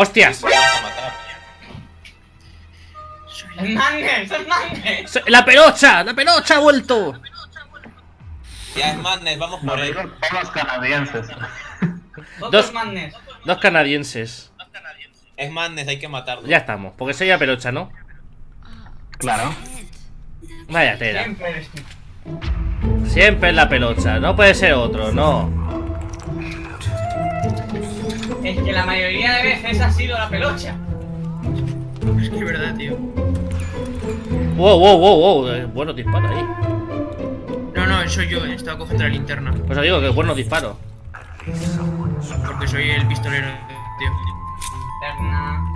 ¡Hostias! Me vas a matar. ¡Es Madness! ¡Es Madness! Se- ¡La pelocha! ¡La pelocha ha vuelto! Ya es Madness, vamos por todos los canadienses. Dos- es Madness. Dos canadienses. Es Madness, hay que matarlo. Ya estamos, porque soy la pelocha, ¿no? Claro. Vaya tela. Siempre es la pelocha, no puede ser otro, no. Es que la mayoría de veces ha sido la pelocha. Es que es verdad, tío. Wow, wow, wow, wow. eh, Bueno disparo ahí. No, no, soy yo, estaba cogiendo la linterna. Pues os digo que buenos disparos. Porque soy el pistolero, tío. Eterna.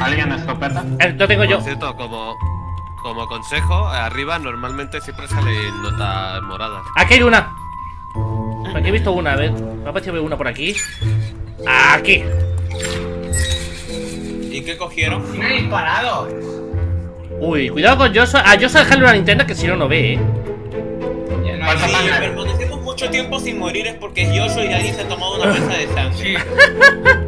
¿Alguien escopeta? Eh, lo tengo yo. Por cierto, como, como consejo, arriba normalmente siempre salen notas moradas. Aquí hay una. Aquí he visto una, a ver. Me ha parecido una por aquí. Aquí. ¿Y qué cogieron? ¿Quién ha disparado? Uy, cuidado con Joshua. A Joshua dejarle una linterna que si no, no ve, eh. Ya no hay mucho tiempo sin morir es porque es Yoshua y alguien se ha tomado una bolsa de sangre. Sí,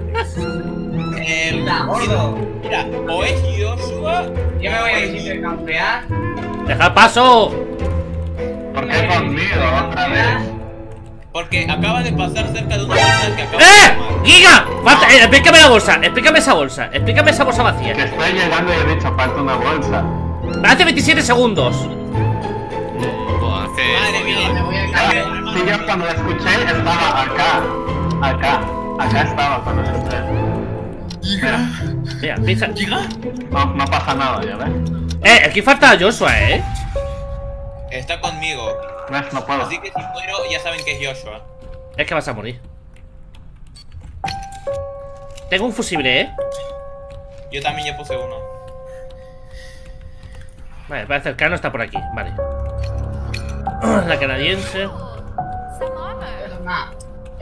Eh, gordo. mira, o es Joshua. Yo me voy a o mi es- sitio de campear. ¡Deja paso! ¿Por qué conmigo otra vez? Porque acaba de pasar cerca de una bolsa que acaba ¡Eh! de. ¡Giga! Falta, eh, explícame la bolsa, explícame esa bolsa, explícame esa bolsa Que vacía. estoy llegando y he dicho falta una bolsa. Hace 27 segundos. Madre mía, Me voy a Ah, cambiar. Sí, yo cuando la escuché estaba acá. Acá. Acá estaba cuando la escuché. Mira, Mira, piensa. ¿Giga? no, no pasa nada, ¿ya ves? Eh, aquí falta Joshua, eh. Está conmigo. ¿Ves? No puedo. Así que si muero, ya saben que es Joshua. Es que vas a morir. Tengo un fusible, eh. Yo también ya puse uno. Vale, parece el cano está por aquí, vale. La canadiense.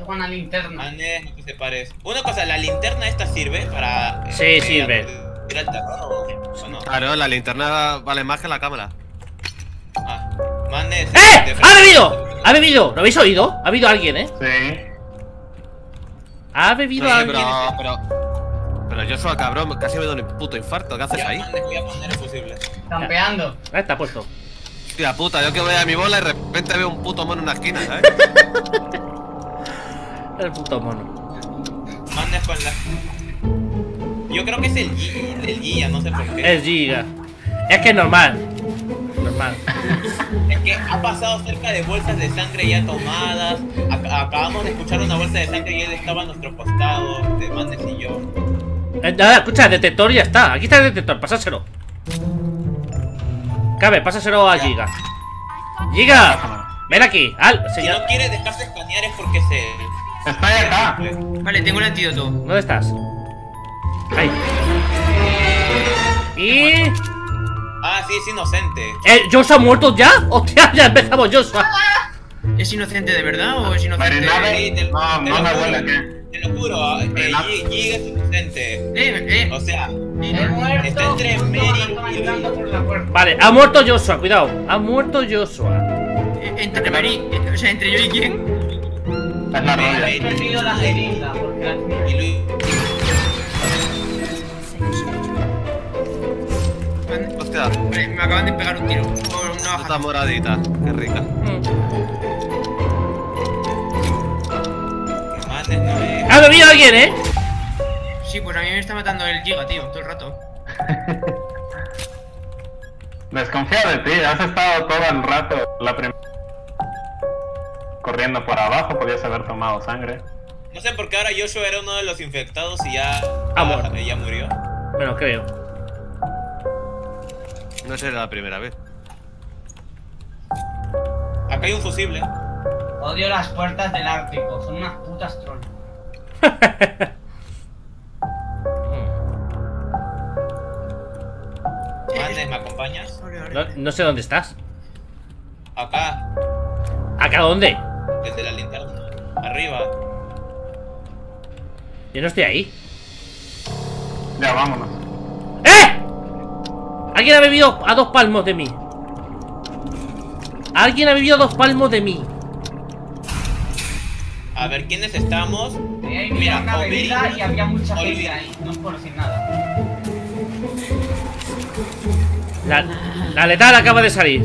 Tengo una linterna. Madness, no te separes. Una cosa, ¿la linterna esta sirve para. eh, Sí, eh, sirve. ir al o- o no? Claro, la linterna vale más que la cámara. Ah. ¡Eh! ¡Ha bebido! ¡Ha bebido! ¿Lo habéis oído? Ha habido alguien, eh. Sí. Ha bebido No alguien. pero, pero. Pero yo soy cabrón, casi me da un puto infarto. ¿Qué haces Ya, ahí? Madness, voy a poner el fusible. Campeando. Ah, está puesto. Hostia puta, yo que voy a mi bola y de repente veo un puto mono en una esquina, ¿sabes? El puto mono. Madness con la. Yo creo que es el G, el Gia, no sé por qué. Es Giga. Es que es normal. Normal. Es que ha pasado cerca de bolsas de sangre ya tomadas. Ac- acabamos de escuchar una bolsa de sangre y él estaba a nuestro costado, de Madness y yo. Eh, nada, escucha, el detector ya está. Aquí está el detector, pásaselo. Cabe, pásaselo a Giga. Giga, ven aquí. Al, Si no quiere dejarse escanear es porque se. Estoy acá. Vale, tengo el antídoto. ¿Dónde estás? Ahí. Y. Ah, sí, es inocente. ¿Eh, ¿Joshua ha muerto ya? ¡Hostia! Ya empezamos, Joshua. ¿Es inocente de verdad o es inocente? Te- No, te no lo me huele que. Te lo juro, eh, Giga es inocente. Eh, O eh. sea, He muerto. Está entre Mary y-. Vale, ha muerto Joshua, cuidado. Ha muerto Joshua. eh, Entre Mary, eh, o sea, entre yo y quién. Es la Mary. rubia. He perdido la jeringa porque la y Luis. Hostia, Vale, me acaban de pegar un tiro. Por una puta baja. moradita. Qué rica. Mm. Ha bebido alguien, ¿eh? Sí, pues a mí me está matando el Giga, tío, todo el rato. Desconfío de ti, has estado todo el rato la prim- corriendo por abajo, podías haber tomado sangre. No sé por qué ahora Joshua era uno de los infectados y ya. Ha muerto. ya murió. Bueno, creo. No será la primera vez. Acá hay un fusible. Odio las puertas del Ártico, son unas putas. Madness, ¿me acompañas? No sé dónde estás. Acá, ¿Acá dónde? Desde la linterna. Arriba. Yo no estoy ahí. Ya, vámonos. ¡Eh! Alguien ha bebido a dos palmos de mí. Alguien ha bebido a dos palmos de mí. A ver, ¿quiénes estamos? Ahí Mira, había una bebida y había mucha gente ahí, no puedo decir nada. La, la letal acaba de salir.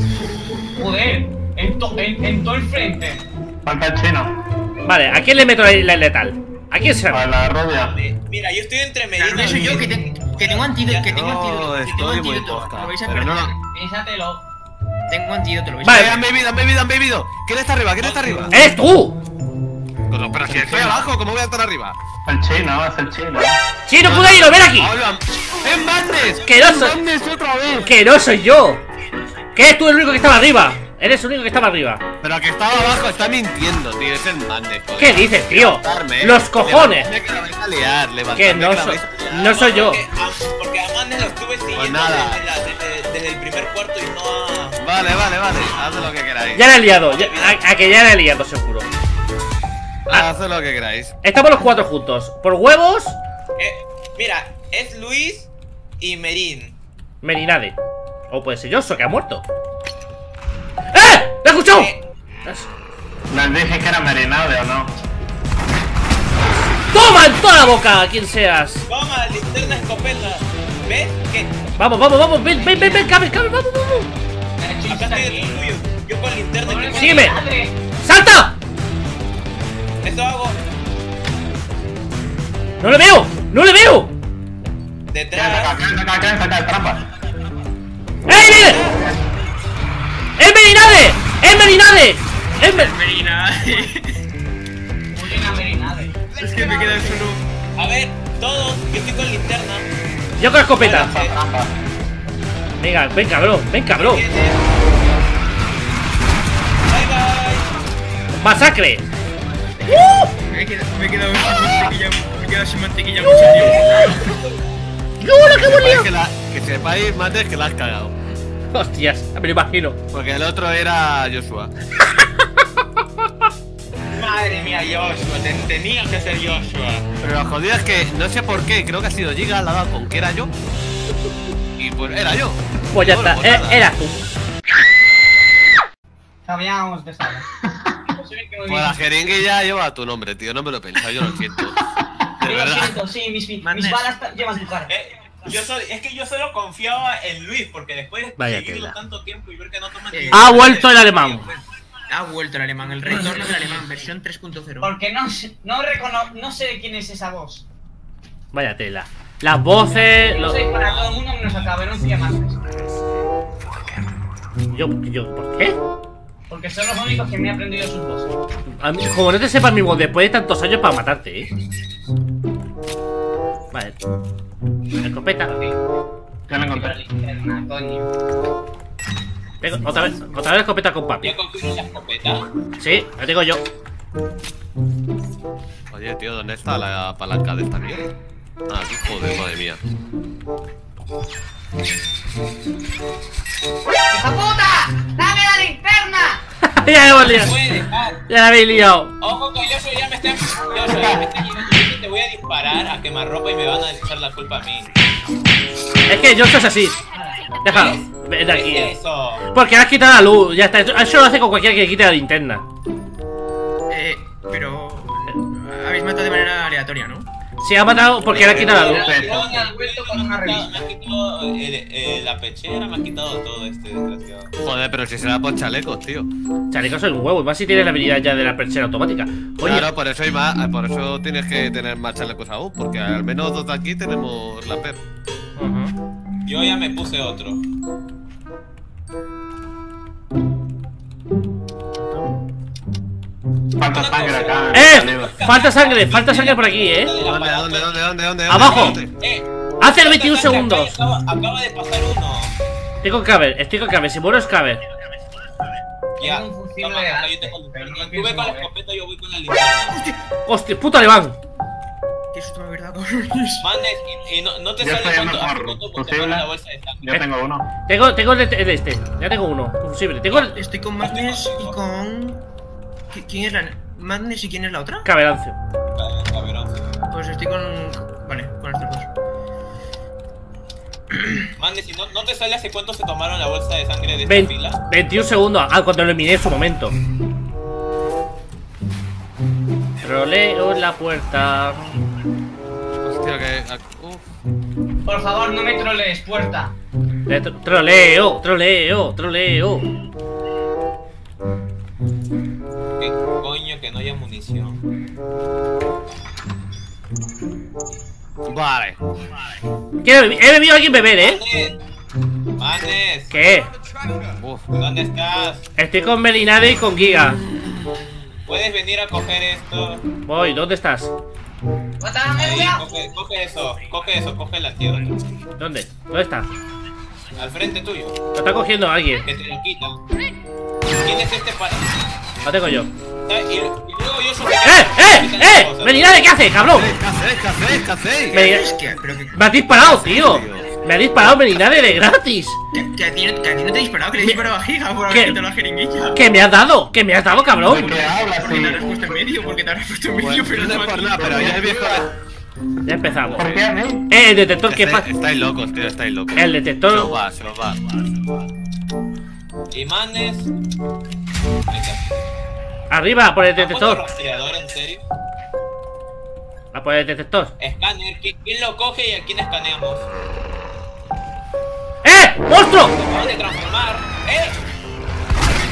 Joder, en, to- en, en todo el frente. Falta el chino. Vale, ¿a quién le meto la, letal? ¿A quién se A la rubia. Mi- Mira, yo estoy entre Claro, yo que, te- que tengo antídoto, que tengo No, antídoto, que tengo antídoto. tosca, Lo vais a pero no perder. lo- Piénsatelo. Tengo antídoto, lo vais Vale. a Eh, han bebido, han bebido, han bebido. ¿Quién está arriba? ¿Quién está arriba? ¡Eres tú! Pero, pero si estoy abajo, ¿cómo voy a estar arriba? El chino, es el chino. ¡Chino Cudeiro, ven aquí! Habla- ¡Es Madness! ¡Que no soy! ¡Madness otra vez! ¡Que no soy yo! ¿Que eres tú el único que estaba arriba? Eres el único que estaba arriba. Pero que estaba abajo está mintiendo, tío. Es el Madness. joder. ¿Qué dices, tío? Levantarme, ¡Los cojones! que la vais a liar, Que no la soy, vais a liar. no soy yo. Porque a, porque a Manes lo estuve siguiendo nada. desde, la- desde- desde el primer cuarto y no a... Vale, vale, vale. Haz lo que queráis. Ya la he liado, ya- a, a que ya la he liado, seguro. Haz lo que queráis. Estamos los cuatro juntos. Por huevos, Eh, mira, es Luis y Merín. Merinade. O puede ser Yoso, que ha muerto. ¡Eh! ¡Me ha escuchado! Eh, Les dije que era Merinade o no. ¡Toma en toda la boca, quien seas! toma, linterna escopeta. ¿Ves? Que Vamos, vamos, vamos, ven, ven, ven, ven, cabe, cabe, vamos, vamos. Acá estoy tuyo. Yo con linterna Sígueme. ¡Salta! Eso hago ¡No le veo! ¡No le veo! ¿Quién detrás. ¿Quién saca? ¿Quién saca? Trampas. ¡Eh, mire! ¡Es Merinade! ¡Es Merinade! ¡Es merinade. es que me queda solo. A ver, todos, yo estoy con linterna. Yo con la escopeta. Venga, ven cabrón, ven cabrón. Bye bye. ¡Masacre! Me he quedado, me he quedado sin mantequilla. Me he quedado sin mantequilla mucho tiempo. ¡No, lo que hemos Que, la, que sepáis, Madness, que la has cagado. Hostias, me lo imagino. Porque el otro era Joshua. Madre mía, Joshua, te- tenía que ser Joshua. Pero lo jodido es que no sé por qué, creo que ha sido Giga, la dado con que era yo. Y pues era yo. Pues ya está, pues eh, eras tú. Sabíamos de muy Pues la bien. jeringuilla lleva tu nombre, tío. No me lo he pensado, yo lo siento. De lo verdad. siento, sí, mis, mis balas llevan tu cara. Eh, yo soy, es que yo solo confiaba en Luis, porque después de Vaya seguirlo tela. tanto tiempo y ver que no toman Eh, Ha vuelto el alemán. Ha vuelto el alemán, el retorno del alemán, versión 3.0. Porque no, sé- no, recono no sé de quién es esa voz. Vaya tela. Las voces. Yo lo- soy para todo el mundo menos a Caberón y a Marcos. Yo, yo, ¿por qué? Porque son los únicos que me he aprendido sus voces. A mí- como no te sepas mi voz después de tantos años para matarte, eh. Vale. Escopeta. ¿Quién lo encontré? Linterna, coño. Tengo- otra vez, otra vez escopeta con papi. Yo la escopeta. Sí, la tengo yo. Oye, tío, ¿dónde está la palanca de esta mierda? Ah, aquí, joder, madre mía. ¡Hija puta! ¡Dame la linterna! ya la hemos liado. Ya la habéis liado. Ojo que Joshua ya me está. Joshua ya me. Yo Te voy a disparar a quemarropa y me van a echar la culpa a mí. Es que yo es así. Déjalo. Ven de aquí. ¿Qué eh. es eso? Porque has quitado la luz. Ya está. Eso eso lo hace con cualquiera que le quite la linterna. Eh, pero. Habéis matado de manera aleatoria, ¿no? Se ha matado porque le ha quitado la luz. Me has quitado la pechera, me has quitado todo este desgraciado. Joder, pero si será por chalecos, tío. Chaleco soy un huevo. Más si tienes la habilidad ya de la perchera automática. Claro, por eso hay más, ah, por eso tienes que tener más chalecos aún, porque al menos dos de aquí tenemos la per. Ujú. Yo ya me puse otro. Falta sangre acá. ¡Eh! Falta sangre, falta sangre por aquí, eh. ¿Dónde, dónde, dónde, dónde, dónde? Abajo. Eh, Hace 21 acá, acá, segundos. Acaba, acaba de pasar uno. Estoy con caber, estoy con caber. Si muero es caber. Ya. Arte, yo tengo no Tú ve con la escopeta, yo voy con la linterna. Hostia, puto alemán. Qué susto me cabrones. Mandes, y, y no, no te Yo sale cuánto, posible. la bolsa de. Yo tengo uno. Tengo, tengo el de, el este. Ya tengo uno. Un fusible. Tengo el Estoy con Madness y con. ¿Qui- ¿Quién es la. Madness y quién es la otra? caberancio. Cabrón. Pues estoy con. Vale, con estos dos. Mandes, si no, no te sale hace cuánto se tomaron la bolsa de sangre de esta fila. 21 segundos. Ah, cuando lo eliminé en su momento. Troleo en la puerta. Hostia, que. Uf. Por favor, no me trolees, puerta. Tro- troleo, troleo, troleo. No haya munición? Vale. ¿Qué he bebi- He bebido a alguien beber, ¿eh? Manes, ¿Qué? Uf. ¿dónde estás? Estoy con Melinade y con Giga. ¿Puedes venir a coger esto? Voy, ¿dónde estás? ¡Mátame, Ahí, coge, coge eso, coge eso, coge el antídoto. ¿Dónde? ¿Dónde está? Al frente tuyo, Lo está cogiendo alguien. que te lo quitan. ¿Quién es este para? Lo tengo yo. Y, y luego yo soy. ¡Eh! ¡Eh! ¡Eh! Melinade, ¿qué haces, cabrón? ¿Qué hacéis? ¿Qué hacéis? ¿Qué hacéis? Me, que, que, me has disparado, tío. Me ha disparado Melinade de gratis. que, que a ti no, que a ti no te he disparado, que le he disparado a Giga por ¿Qué? haber quitado la jeringuilla. ¿Qué me has dado? ¿Qué me has dado, ¿De cabrón? qué hablas? Porque te habrás puesto en medio, porque te habrás puesto en medio, Bueno, pero no es por nada, pero ya el viejo. Ya empezamos. ¿Por qué a mí? Eh, el detector, ¿qué pasa? Estáis locos, tío, estáis locos. El Se os detector. va, se os va. Imanes. Ahí está. Arriba, por el ¿Has puesto detector. rastreador, en serio? A por el detector. Escáner, ¿qui- ¿quién lo coge y a quién escaneamos? ¡Eh! ¡Monstruo! Acaban de transformar. ¡Eh!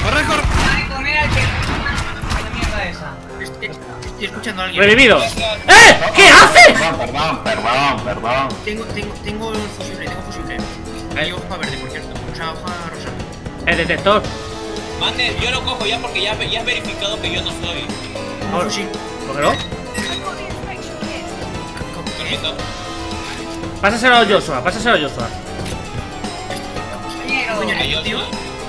¡Corre, corre! ¡Ay, comer al que... la mierda esa! Estoy, estoy escuchando a alguien. Revivido. ¡Eh! ¿Qué haces? Perdón, perdón, perdón, perdón. Tengo, tengo, tengo fusible, tengo fusible. Y hoja verde, por cierto. Sea, hoja rosa. El detector. Manes, yo lo cojo ya porque ya, ya has verificado que yo no soy. Ahora- fusil. ¿Por qué no? Pásaselo a Joshua, pásaselo a Joshua. A tío.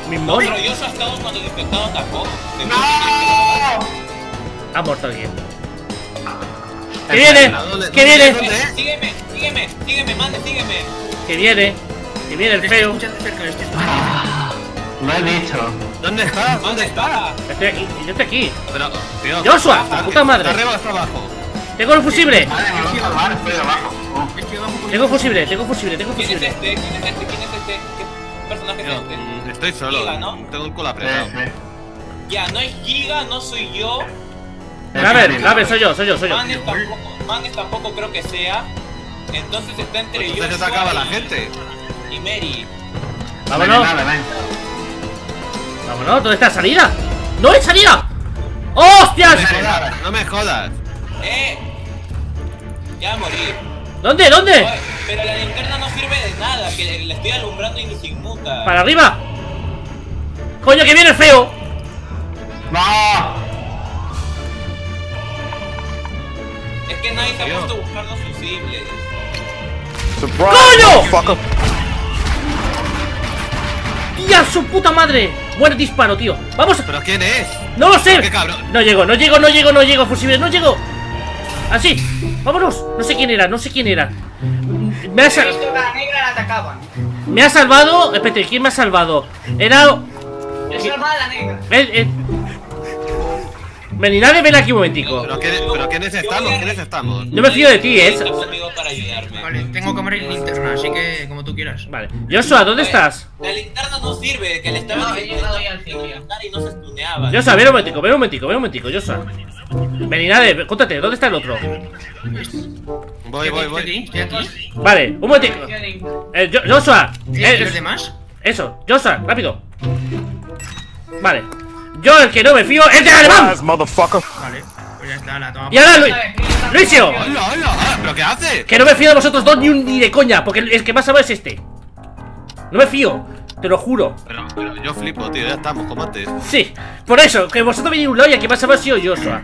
Mi No, móvil. pero yo soy estado cuando el infectado atacó. ¿De ¡No! Ha muerto alguien. ¿Qué viene? ¿Dónde- ¿Qué viene? Sígueme, sígueme, sígueme, Manes, sígueme. ¿Qué viene? ¿Qué viene el feo? estoy escuchando. Lo he dicho. ¿Dónde está? ¿Dónde ¿Dónde está? Estoy aquí, yo estoy aquí. Pero, tío. Joshua, ¿está- puta madre. ¿Está arriba o está abajo? Tengo el fusible. Tengo fusible, tengo fusible, tengo ¿Quién es fusible. este? ¿Quién es este? ¿Quién es este? ¿Qué personaje es este? mm, estoy solo. Giga, ¿no? Tengo el culo apretado. Ya, no es Giga, no soy yo. A ver, a ver, soy yo, soy yo, soy yo. Manes tampoco, Manes tampoco creo que sea. Entonces está entre yo Entonces se acaba la gente. y Mary. Vámonos, Vale, ven. Vámonos. ¿Dónde está la salida? ¡No hay salida! ¡Hostias! No me jodas, No me jodas. ¡Eh! Ya morí. ¿Dónde? ¿Dónde? Oye, Pero la linterna no sirve de nada, que le, le estoy alumbrando y ni se inmuta. Para arriba. Coño, que viene el feo. ¡No! Es que nadie se ha puesto a buscar los fusibles. ¡Coño! ¡Y a su puta madre! Buen disparo, tío. Vamos. ¿Pero quién es? ¡No lo sé! ¡Qué cabrón! No llego, no llego, no llego, no llego, fusible, no llego. Así. Vámonos. No sé quién era, no sé quién era. Me ha, He sal- visto que a la negra la atacaban. me ha salvado. Espérate, ¿quién me ha salvado? Era. Yo salvaba a la negra. Eh, eh. Melinade, ven aquí un momentico. ¿Pero, quién- pero quiénes estamos? ¿Quiénes estamos? No me fío de ti, eh. Para ayudarme. Vale, tengo cámara y linterna, así que como tú quieras. Vale. Joshua, ¿dónde estás? La linterna no sirve, que le estaba sitio. y no se estuneaba. Joshua, ven un momentico, ven un momentico, ven un momentico, Joshua. Melinade, cuéntate, ¿dónde está el otro? Voy, voy, voy. Vale, un momentico. Eh, Jo- Joshua, ¿Y eh, los demás? eso, Joshua, rápido. Vale. Yo el que no me fío es de alemán. Vale, pues ya está, la toma. Y ahora Luis. Luisio, ¡Hola, hola! ah, ¿Pero qué hace? que no me fío de vosotros dos ni, un- ni de coña, porque el que más sabe es este. No me fío, te lo juro. Pero, pero yo flipo, tío, ya estamos, como antes. Sí, por eso, que vosotros venís de un lado y el que más sabe ha sido Joshua.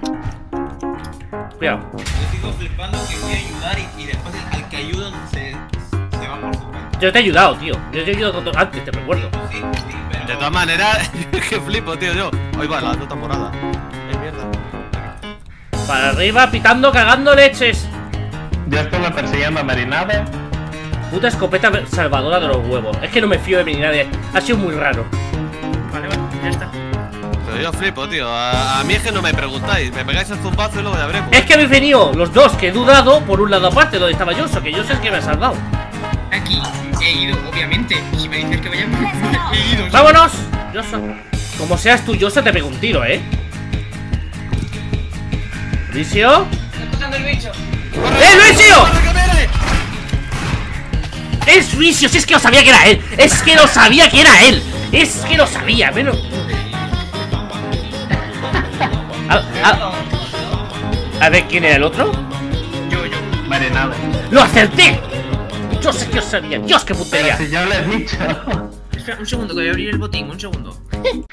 Cuidado. Yo sigo flipando que voy a ayudar y, y después el- al que ayudan se, se va por su cuenta. Yo te he ayudado, tío. Yo te he ayudado antes, te recuerdo. Sí, sí. De todas maneras, que flipo, tío, yo. Hoy va, la otra temporada. ¡Qué mierda! Para arriba, pitando, cagando leches. Yo estuve persiguiendo a Merinade. Puta escopeta salvadora de los huevos. Es que no me fío de mi nadie. Ha sido muy raro. Vale, vale, ya está. Pero yo flipo, tío. A, a mí es que no me preguntáis. Me pegáis el zumbazo y luego ya veremos. Es que habéis venido los dos que he dudado por un lado aparte donde estaba Joshua, que yo sé que me ha salvado. Aquí he ido, obviamente. Si me dices que vayamos, he ido. ¡Vámonos! Joshua. Como seas tú, Joshua, te pego un tiro, ¿eh? ¿Luisio? El bicho. ¡Eh, Luisio! ¡Es Luisio! Si es que lo sabía que era él. Es que lo sabía que era él. Es que lo sabía, pero... A, a- a ver quién era el otro. Yo, yo. Marinada. ¡Lo acerté! Yo sé que lo sabía. Dios, qué Pero puntería. si yo le he dicho. Espera, un segundo, que voy a abrir el botín, un segundo.